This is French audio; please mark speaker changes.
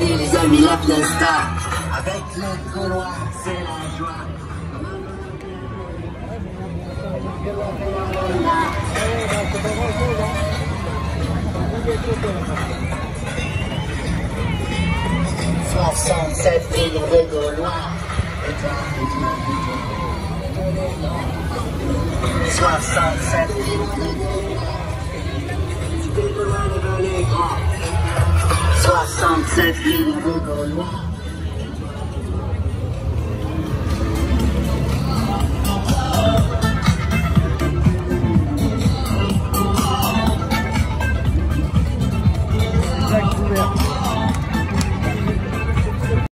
Speaker 1: les amis, la fiesta. Avec les Gaulois, c'est la joie. Soixante-sept villes de Gaulois. Grands. 67 villes de. Sophie.